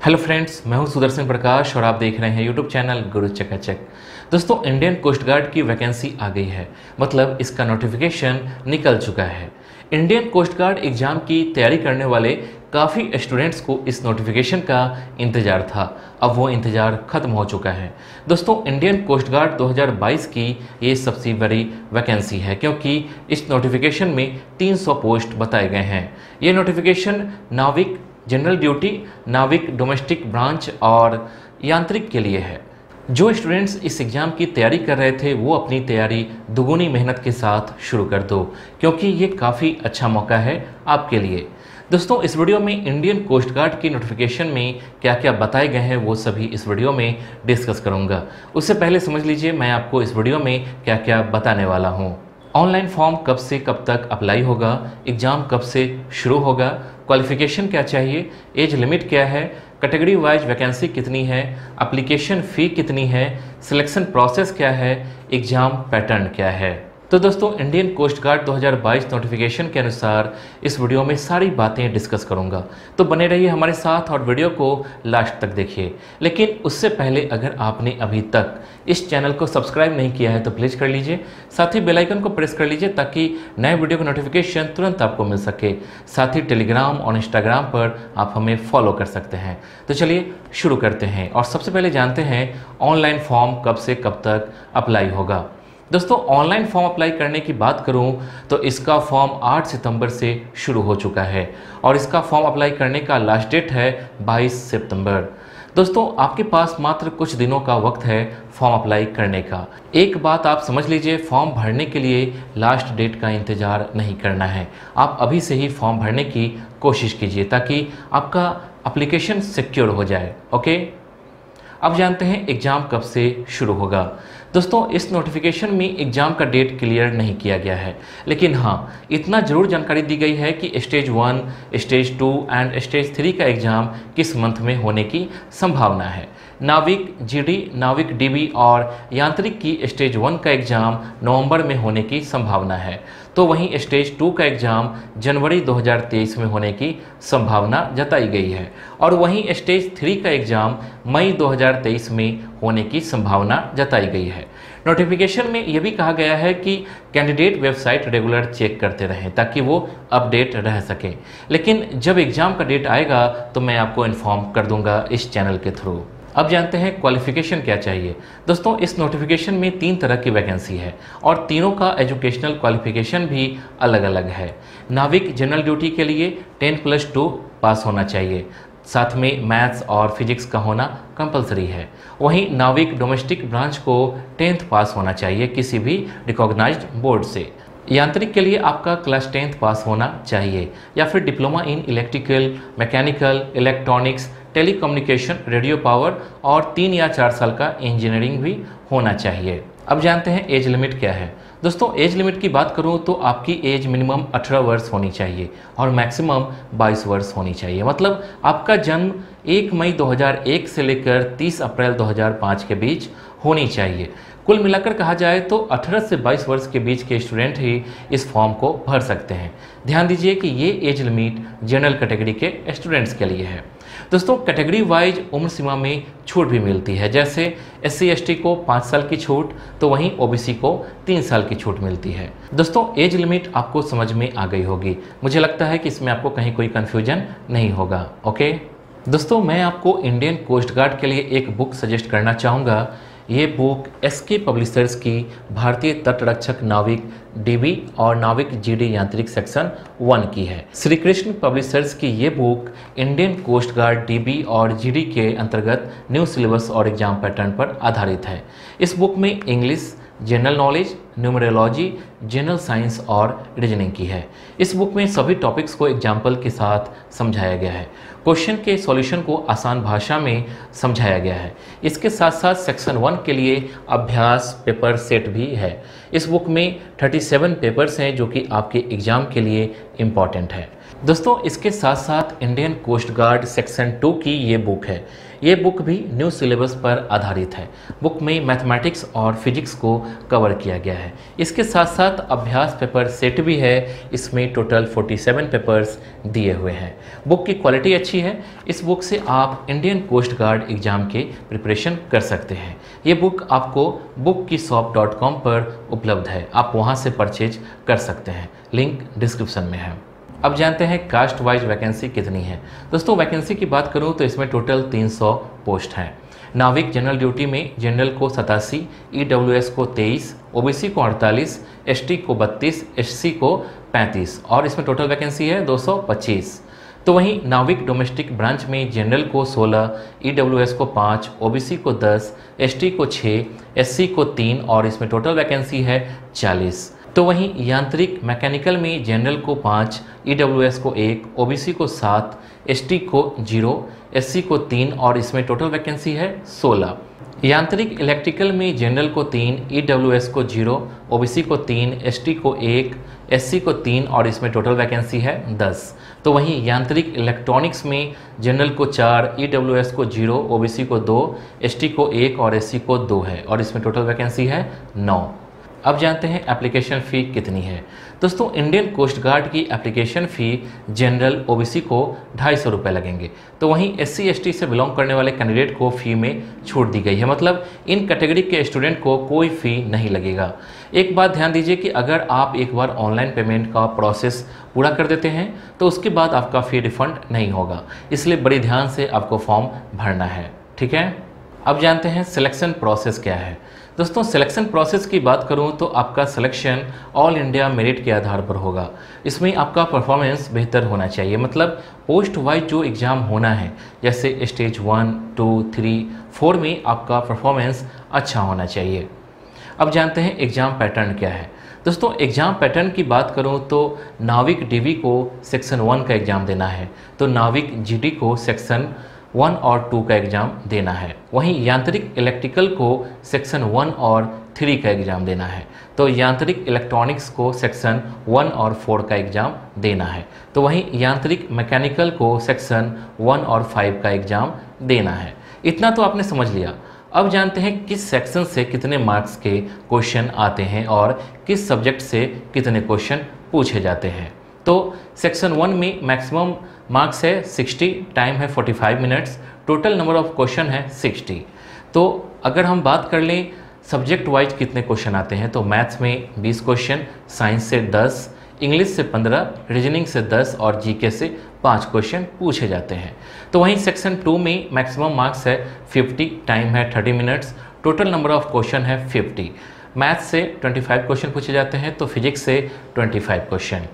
Hello friends, मैं हूँ सुदर्शन प्रकाश और आप देख रहे हैं यूट्यूब चैनल गुरु चकाचक दोस्तों, इंडियन कोस्ट गार्ड की वैकेंसी आ गई है मतलब इसका नोटिफिकेशन निकल चुका है। इंडियन कोस्ट गार्ड एग्ज़ाम की तैयारी करने वाले काफ़ी स्टूडेंट्स को इस नोटिफिकेशन का इंतज़ार था। अब वो इंतज़ार ख़त्म हो चुका है। दोस्तों, इंडियन कोस्ट गार्ड 2022 की ये सबसे बड़ी वैकेंसी है, क्योंकि इस नोटिफिकेशन में 300 पोस्ट बताए गए हैं। ये नोटिफिकेशन नाविक जनरल ड्यूटी नाविक डोमेस्टिक ब्रांच और यांत्रिक के लिए है। जो स्टूडेंट्स इस एग्ज़ाम की तैयारी कर रहे थे, वो अपनी तैयारी दुगुनी मेहनत के साथ शुरू कर दो, क्योंकि ये काफ़ी अच्छा मौका है आपके लिए। दोस्तों, इस वीडियो में इंडियन कोस्ट गार्ड की नोटिफिकेशन में क्या क्या बताए गए हैं, वो सभी इस वीडियो में डिस्कस करूँगा। उससे पहले समझ लीजिए, मैं आपको इस वीडियो में क्या क्या बताने वाला हूँ। ऑनलाइन फॉर्म कब से कब तक अप्लाई होगा? एग्ज़ाम कब से शुरू होगा? क्वालिफिकेशन क्या चाहिए? एज लिमिट क्या है? कैटेगरी वाइज वैकेंसी कितनी है? अप्लीकेशन फ़ी कितनी है? सिलेक्शन प्रोसेस क्या है? एग्ज़ाम पैटर्न क्या है? तो दोस्तों इंडियन कोस्ट गार्ड 2022 नोटिफिकेशन के अनुसार इस वीडियो में सारी बातें डिस्कस करूँगा। तो बने रहिए हमारे साथ और वीडियो को लास्ट तक देखिए। लेकिन उससे पहले अगर आपने अभी तक इस चैनल को सब्सक्राइब नहीं किया है तो प्लीज़ कर लीजिए। साथ ही बेलाइकन को प्रेस कर लीजिए ताकि नए वीडियो का नोटिफिकेशन तुरंत आपको मिल सके। साथ ही टेलीग्राम और इंस्टाग्राम पर आप हमें फॉलो कर सकते हैं। तो चलिए शुरू करते हैं और सबसे पहले जानते हैं ऑनलाइन फॉर्म कब से कब तक अप्लाई होगा। दोस्तों ऑनलाइन फॉर्म अप्लाई करने की बात करूँ तो इसका फॉर्म 8 सितंबर से शुरू हो चुका है और इसका फॉर्म अप्लाई करने का लास्ट डेट है 22 सितंबर। दोस्तों, आपके पास मात्र कुछ दिनों का वक्त है फॉर्म अप्लाई करने का। एक बात आप समझ लीजिए फॉर्म भरने के लिए लास्ट डेट का इंतज़ार नहीं करना है। आप अभी से ही फॉर्म भरने की कोशिश कीजिए ताकि आपका अप्लीकेशन सिक्योर हो जाए ओके अब जानते हैं एग्ज़ाम कब से शुरू होगा। दोस्तों, इस नोटिफिकेशन में एग्ज़ाम का डेट क्लियर नहीं किया गया है। लेकिन हाँ इतना ज़रूर जानकारी दी गई है कि stage one stage two and stage three का एग्ज़ाम किस मंथ में होने की संभावना है। नाविक जीडी, नाविक डीबी और यांत्रिक की स्टेज वन का एग्ज़ाम नवंबर में होने की संभावना है। तो वहीं स्टेज टू का एग्ज़ाम जनवरी 2023 में होने की संभावना जताई गई है और वहीं स्टेज थ्री का एग्ज़ाम मई 2023 में होने की संभावना जताई गई है। नोटिफिकेशन में यह भी कहा गया है कि कैंडिडेट वेबसाइट रेगुलर चेक करते रहें ताकि वो अपडेट रह सकें। लेकिन जब एग्ज़ाम का डेट आएगा तो मैं आपको इन्फॉर्म कर दूँगा इस चैनल के थ्रू। अब जानते हैं क्वालिफिकेशन क्या चाहिए। दोस्तों, इस नोटिफिकेशन में तीन तरह की वैकेंसी है और तीनों का एजुकेशनल क्वालिफिकेशन भी अलग अलग है। नाविक जनरल ड्यूटी के लिए टेन प्लस टू पास होना चाहिए। साथ में मैथ्स और फिजिक्स का होना कंपलसरी है। वहीं नाविक डोमेस्टिक ब्रांच को टेंथ पास होना चाहिए किसी भी रिकॉग्नाइज्ड बोर्ड से। यांत्रिक के लिए आपका क्लास टेंथ पास होना चाहिए या फिर diploma in electrical mechanical electronics telecommunication, radio power और तीन या चार साल का इंजीनियरिंग भी होना चाहिए। अब जानते हैं एज लिमिट क्या है। दोस्तों, एज लिमिट की बात करूँ तो आपकी एज मिनिमम 18 वर्ष होनी चाहिए और मैक्सिमम 22 वर्ष होनी चाहिए। मतलब आपका जन्म 1 मई 2001 से लेकर 30 अप्रैल 2005 के बीच होनी चाहिए। कुल मिलाकर कहा जाए तो 18 से 22 वर्ष के बीच के स्टूडेंट ही इस फॉर्म को भर सकते हैं। ध्यान दीजिए कि ये एज लिमिट जनरल कैटेगरी के स्टूडेंट्स के लिए है। दोस्तों कैटेगरी वाइज उम्र सीमा में छूट भी मिलती है। जैसे एस सी को पाँच साल की छूट तो वहीं ओबीसी को तीन साल की छूट मिलती है। दोस्तों एज लिमिट आपको समझ में आ गई होगी। मुझे लगता है कि इसमें आपको कहीं कोई कन्फ्यूज़न नहीं होगा ओके दोस्तों, मैं आपको इंडियन कोस्ट गार्ड के लिए एक बुक सजेस्ट करना चाहूँगा। ये बुक एस के पब्लिशर्स की भारतीय तटरक्षक नाविक डीबी और नाविक जीडी यांत्रिक सेक्शन वन की है। श्री कृष्ण पब्लिशर्स की ये book Indian Coast Guard DB और जीडी के अंतर्गत न्यू सिलेबस और एग्ज़ाम पैटर्न पर आधारित है। इस बुक में English general knowledge numerology general science और रीजनिंग की है। इस बुक में सभी टॉपिक्स को एग्ज़ाम्पल के साथ समझाया गया है। क्वेश्चन के सॉल्यूशन को आसान भाषा में समझाया गया है। इसके साथ साथ सेक्शन वन के लिए अभ्यास पेपर सेट भी है। इस बुक में 37 पेपर्स हैं जो कि आपके एग्ज़ाम के लिए इंपॉर्टेंट है। दोस्तों, इसके साथ साथ Indian Coast Guard section two की ये बुक है। ये बुक भी न्यू सिलेबस पर आधारित है। बुक में मैथमेटिक्स और फिजिक्स को कवर किया गया है। इसके साथ साथ अभ्यास पेपर सेट भी है। इसमें टोटल 47 पेपर्स दिए हुए हैं। बुक की क्वालिटी अच्छी है। इस बुक से आप इंडियन कोस्ट गार्ड एग्ज़ाम के प्रिपरेशन कर सकते हैं। ये बुक आपको बुक की शॉप पर उपलब्ध है। आप वहाँ से परचेज कर सकते हैं। लिंक डिस्क्रिप्शन में है। अब जानते हैं कास्ट वाइज वैकेंसी कितनी है। दोस्तों वैकेंसी की बात करूँ तो इसमें टोटल 300 पोस्ट हैं। नाविक जनरल ड्यूटी में जनरल को सतासी ई को 23, ओबीसी को 48, एसटी को 32, एससी को 35 और इसमें टोटल वैकेंसी है 225 तो वहीं नाविक डोमेस्टिक ब्रांच में जनरल को 16, ईडब्ल्यूएस को 5, ओबीसी को 10, एसटी को 6, एससी को 3 और इसमें टोटल वैकेंसी है 40 तो वहीं यांत्रिक मैकेनिकल में जनरल को पाँच ई को एक OBC को सात एस को ज़ीरो SC को तीन और इसमें टोटल वैकेंसी है सोलह। यांत्रिक इलेक्ट्रिकल में जनरल को तीन EWS को ज़ीरो OBC को तीन एस को एक SC को तीन और इसमें टोटल वैकेंसी है दस। तो वहीं यांत्रिक इलेक्ट्रॉनिक्स में जनरल को चार EWS को ज़ीरो ओ को दो एस को एक और एससी को दो है और इसमें टोटल वैकेंसी है नौ। अब जानते हैं एप्लीकेशन फ़ी कितनी है। दोस्तों इंडियन कोस्ट गार्ड की एप्लीकेशन फ़ी जनरल ओबीसी को ढाई सौ रुपये लगेंगे। तो वहीं एस सी से बिलोंग करने वाले कैंडिडेट को फ़ी में छूट दी गई है। मतलब इन कैटेगरी के स्टूडेंट को कोई फ़ी नहीं लगेगा। एक बात ध्यान दीजिए कि अगर आप एक बार ऑनलाइन पेमेंट का प्रोसेस पूरा कर देते हैं तो उसके बाद आपका फ़ी रिफ़ंड नहीं होगा। इसलिए बड़ी ध्यान से आपको फॉर्म भरना है। ठीक है? अब जानते हैं सिलेक्शन प्रोसेस क्या है। दोस्तों सिलेक्शन प्रोसेस की बात करूँ तो आपका सिलेक्शन ऑल इंडिया मेरिट के आधार पर होगा। इसमें आपका परफॉर्मेंस बेहतर होना चाहिए। मतलब पोस्ट वाइज जो एग्ज़ाम होना है। जैसे stage one two three four में आपका परफॉर्मेंस अच्छा होना चाहिए। अब जानते हैं एग्ज़ाम पैटर्न क्या है। दोस्तों एग्ज़ाम पैटर्न की बात करूँ तो नाविक डीवी को सेक्शन वन का एग्ज़ाम देना है। तो नाविक जीडी को सेक्शन वन और टू का एग्ज़ाम देना है। वहीं यांत्रिक इलेक्ट्रिकल को सेक्शन वन और थ्री का एग्ज़ाम देना है। तो यांत्रिक इलेक्ट्रॉनिक्स को सेक्शन वन और फोर का एग्ज़ाम देना है। तो वहीं यांत्रिक मैकेनिकल को सेक्शन वन और फाइव का एग्ज़ाम देना है। इतना तो आपने समझ लिया। अब जानते हैं किस सेक्शन से कितने मार्क्स के क्वेश्चन आते हैं और किस सब्जेक्ट से कितने क्वेश्चन पूछे जाते हैं। तो सेक्शन वन में मैक्सिमम मार्क्स है 60 टाइम है 45 minutes total number of question है 60 तो अगर हम बात कर लें सब्जेक्ट वाइज कितने क्वेश्चन आते हैं तो मैथ्स में 20 क्वेश्चन साइंस से 10 इंग्लिश से 15 रीजनिंग से 10 और जीके से 5 क्वेश्चन पूछे जाते हैं. तो वहीं सेक्शन टू में मैक्सिमम मार्क्स है 50 टाइम है 30 minutes total number of question है 50 मैथ्स से 25 क्वेश्चन पूछे जाते हैं तो फिजिक्स से 25 क्वेश्चन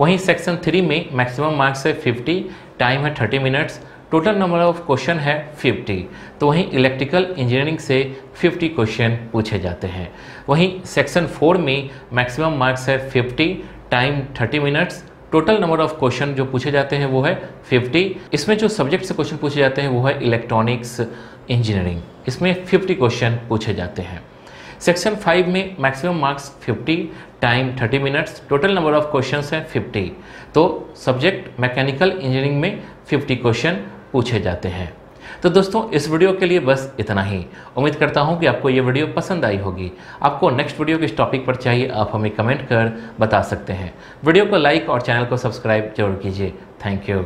वहीं सेक्शन थ्री में मैक्सिमम मार्क्स है 50 टाइम है 30 minutes total number of question है 50 तो वहीं इलेक्ट्रिकल इंजीनियरिंग से 50 क्वेश्चन पूछे जाते हैं। वहीं सेक्शन फोर में मैक्सिमम मार्क्स है 50 time 30 minutes total number of question जो पूछे जाते हैं वो है 50 इसमें जो सब्जेक्ट से क्वेश्चन पूछे जाते हैं वो है इलेक्ट्रॉनिक्स इंजीनियरिंग इसमें 50 क्वेश्चन पूछे जाते हैं। सेक्शन फाइव में maximum marks 50 time 30 minutes total number of questions है 50 तो सब्जेक्ट मैकेनिकल इंजीनियरिंग में 50 क्वेश्चन पूछे जाते हैं। तो दोस्तों, इस वीडियो के लिए बस इतना ही। उम्मीद करता हूँ कि आपको ये वीडियो पसंद आई होगी। आपको नेक्स्ट वीडियो किस टॉपिक पर चाहिए, आप हमें कमेंट कर बता सकते हैं। वीडियो को लाइक और चैनल को सब्सक्राइब ज़रूर कीजिए। Thank you